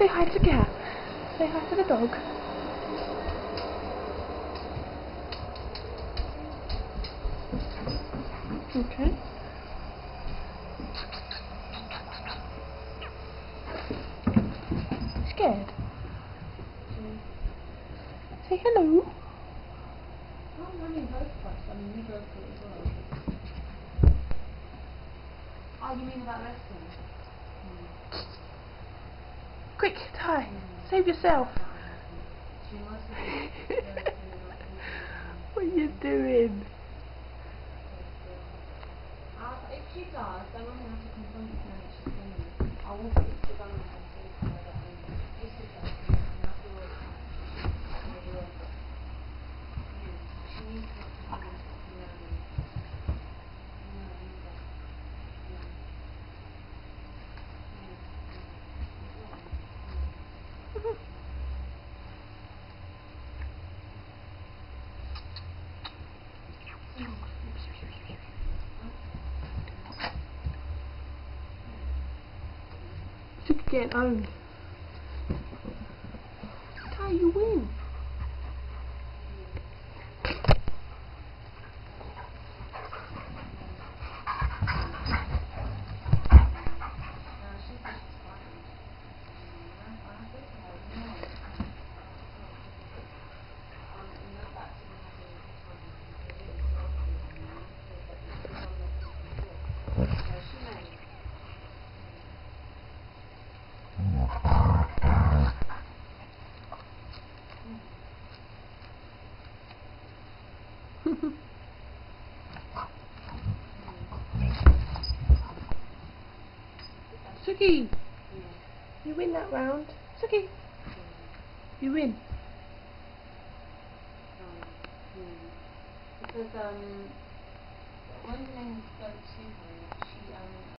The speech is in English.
Say hi to Cat. Say hi to the dog. Okay. Scared? Say hello. Oh, mommy both us. I mean, you both as well. Oh, you mean about lessons? Quick, hi. Save yourself. What are you doing? Uh, if she does, then I'm going to have to confront her. I will government and say to her that um, if she does, then you have to work on it. Maybe work it. Yeah. She needs to have to do it. Yeah. Yeah, I know that. Yeah. Yeah. Yeah. Took getting owned. Tai, you win. Sookie, you win that round. Sookie, you win. Because um, spoke to her, she um